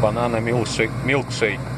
banana milkshake, milkshake.